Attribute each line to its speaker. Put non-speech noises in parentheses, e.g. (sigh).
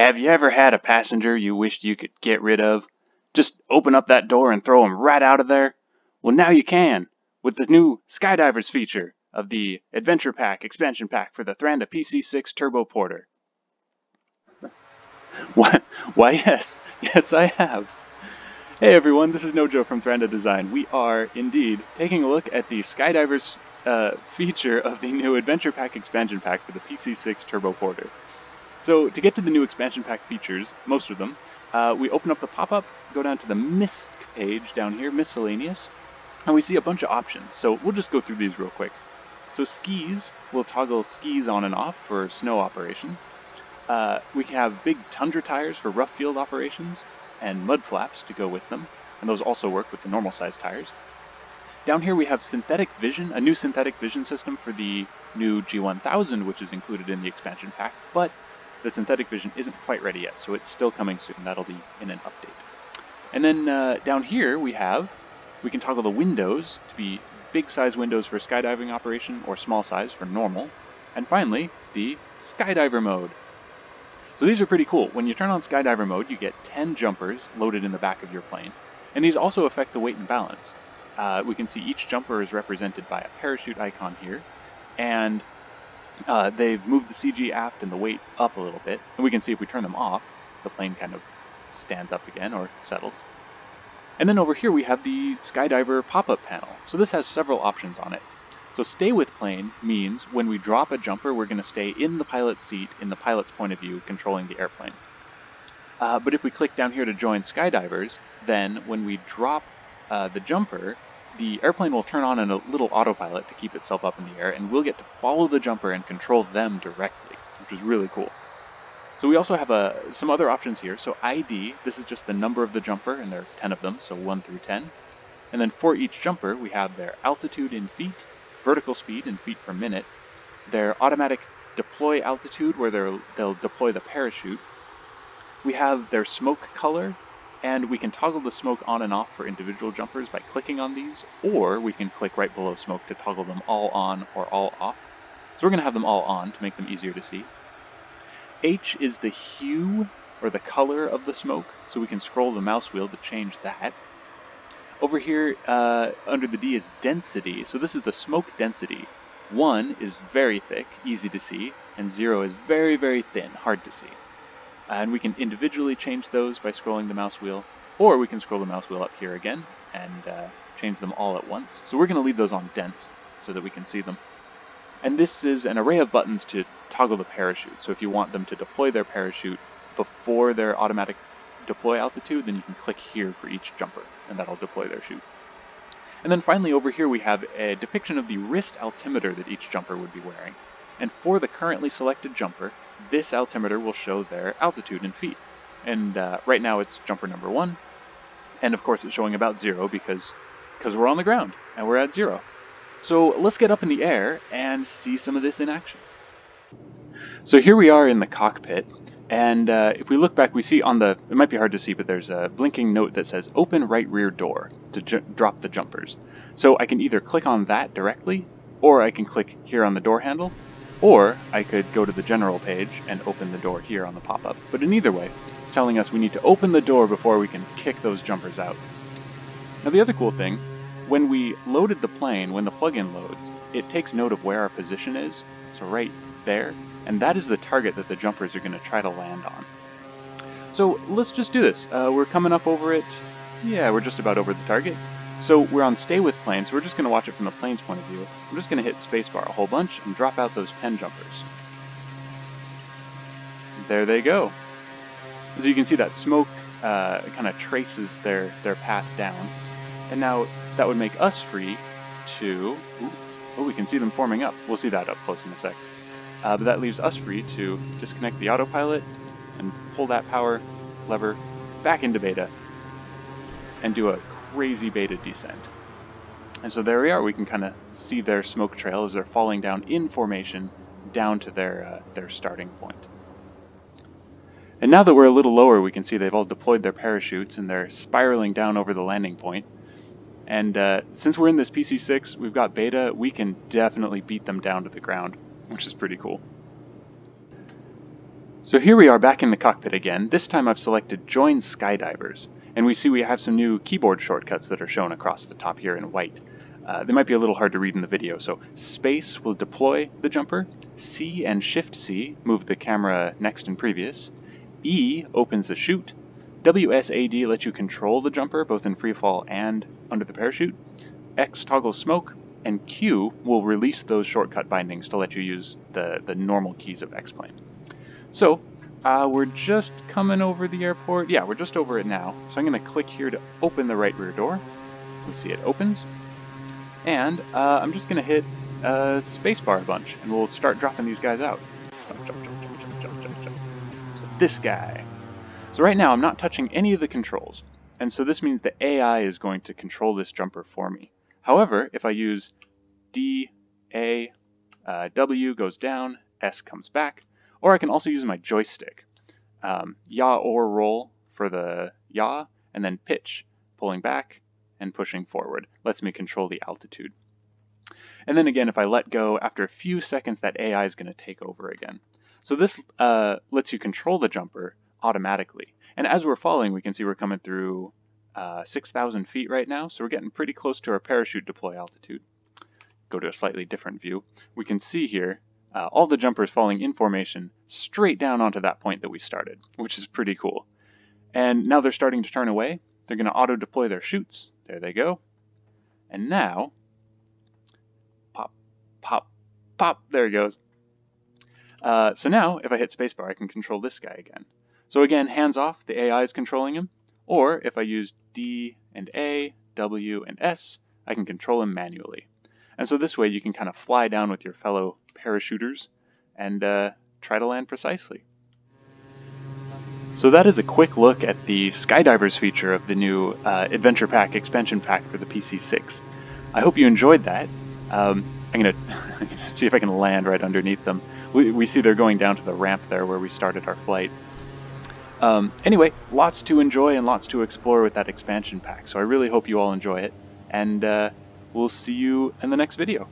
Speaker 1: Have you ever had a passenger you wished you could get rid of? Just open up that door and throw him right out of there? Well, now you can with the new Skydivers feature of the Adventure Pack expansion pack for the Thranda PC6 Turbo Porter. What? Why, yes. Yes, I have. Hey everyone, this is Nojo from Thranda Design. We are, indeed, taking a look at the Skydivers uh, feature of the new Adventure Pack expansion pack for the PC6 Turbo Porter. So to get to the new expansion pack features, most of them, uh, we open up the pop-up, go down to the MISC page down here, miscellaneous, and we see a bunch of options. So we'll just go through these real quick. So skis, we'll toggle skis on and off for snow operations. Uh, we have big tundra tires for rough field operations, and mud flaps to go with them, and those also work with the normal size tires. Down here we have synthetic vision, a new synthetic vision system for the new G1000, which is included in the expansion pack, but the synthetic vision isn't quite ready yet, so it's still coming soon. That'll be in an update. And then uh, down here we have, we can toggle the windows to be big size windows for skydiving operation or small size for normal. And finally, the skydiver mode. So these are pretty cool. When you turn on skydiver mode, you get 10 jumpers loaded in the back of your plane. And these also affect the weight and balance. Uh, we can see each jumper is represented by a parachute icon here. And uh, they've moved the CG aft and the weight up a little bit, and we can see if we turn them off, the plane kind of stands up again or settles. And then over here we have the Skydiver pop-up panel. So this has several options on it. So stay with plane means when we drop a jumper, we're going to stay in the pilot's seat in the pilot's point of view, controlling the airplane. Uh, but if we click down here to join skydivers, then when we drop uh, the jumper, the airplane will turn on a little autopilot to keep itself up in the air, and we'll get to follow the jumper and control them directly, which is really cool. So we also have uh, some other options here. So ID, this is just the number of the jumper, and there are 10 of them, so 1 through 10. And then for each jumper, we have their altitude in feet, vertical speed in feet per minute, their automatic deploy altitude, where they'll deploy the parachute. We have their smoke color, and we can toggle the smoke on and off for individual jumpers by clicking on these, or we can click right below smoke to toggle them all on or all off. So we're going to have them all on to make them easier to see. H is the hue or the color of the smoke, so we can scroll the mouse wheel to change that. Over here uh, under the D is density, so this is the smoke density. 1 is very thick, easy to see, and 0 is very, very thin, hard to see. Uh, and we can individually change those by scrolling the mouse wheel, or we can scroll the mouse wheel up here again and uh, change them all at once. So we're going to leave those on dense so that we can see them. And this is an array of buttons to toggle the parachute. So if you want them to deploy their parachute before their automatic deploy altitude, then you can click here for each jumper, and that'll deploy their chute. And then finally over here we have a depiction of the wrist altimeter that each jumper would be wearing. And for the currently selected jumper, this altimeter will show their altitude in feet. And uh, right now it's jumper number one. And of course it's showing about zero because because we're on the ground and we're at zero. So let's get up in the air and see some of this in action. So here we are in the cockpit. And uh, if we look back, we see on the, it might be hard to see, but there's a blinking note that says open right rear door to drop the jumpers. So I can either click on that directly, or I can click here on the door handle, or I could go to the general page and open the door here on the pop-up. But in either way, it's telling us we need to open the door before we can kick those jumpers out. Now the other cool thing, when we loaded the plane, when the plugin loads, it takes note of where our position is, so right there, and that is the target that the jumpers are going to try to land on. So let's just do this. Uh, we're coming up over it. Yeah, we're just about over the target. So we're on stay with plane, so we're just going to watch it from the plane's point of view. I'm just going to hit spacebar a whole bunch and drop out those 10 jumpers. There they go. So you can see that smoke uh, kind of traces their, their path down. And now that would make us free to... Ooh, oh, we can see them forming up. We'll see that up close in a sec. Uh, but that leaves us free to disconnect the autopilot and pull that power lever back into beta and do a crazy beta descent. And so there we are, we can kind of see their smoke trail as they're falling down in formation down to their, uh, their starting point. And now that we're a little lower, we can see they've all deployed their parachutes and they're spiraling down over the landing point. And uh, since we're in this PC6, we've got beta, we can definitely beat them down to the ground, which is pretty cool. So here we are back in the cockpit again. This time I've selected Join Skydivers, and we see we have some new keyboard shortcuts that are shown across the top here in white. Uh, they might be a little hard to read in the video, so space will deploy the jumper, C and Shift C move the camera next and previous, E opens the chute, WSAD lets you control the jumper both in freefall and under the parachute, X toggles smoke, and Q will release those shortcut bindings to let you use the, the normal keys of X-Plane. So, uh, we're just coming over the airport. Yeah, we're just over it now. So I'm going to click here to open the right rear door. We see it opens. And uh, I'm just going to hit uh, spacebar a bunch, and we'll start dropping these guys out. Jump, jump, jump, jump, jump, jump, jump, jump. So this guy. So right now I'm not touching any of the controls, and so this means the AI is going to control this jumper for me. However, if I use D, A, uh, W goes down, S comes back, or I can also use my joystick. Um, yaw or roll for the yaw, and then pitch, pulling back and pushing forward. Lets me control the altitude. And then again, if I let go, after a few seconds, that AI is going to take over again. So this uh, lets you control the jumper automatically. And as we're falling, we can see we're coming through uh, 6,000 feet right now, so we're getting pretty close to our parachute deploy altitude. Go to a slightly different view. We can see here uh, all the jumpers falling in formation straight down onto that point that we started, which is pretty cool. And now they're starting to turn away. They're going to auto deploy their chutes. There they go. And now, pop, pop, pop, there he goes. Uh, so now, if I hit spacebar, I can control this guy again. So again, hands off, the AI is controlling him. Or if I use D and A, W and S, I can control him manually. And so this way you can kind of fly down with your fellow parachuters and uh, try to land precisely. So that is a quick look at the Skydivers feature of the new uh, Adventure Pack expansion pack for the PC6. I hope you enjoyed that. Um, I'm going (laughs) to see if I can land right underneath them. We, we, see they're going down to the ramp there where we started our flight. Um, anyway, lots to enjoy and lots to explore with that expansion pack, so I really hope you all enjoy it, and uh, we'll see you in the next video.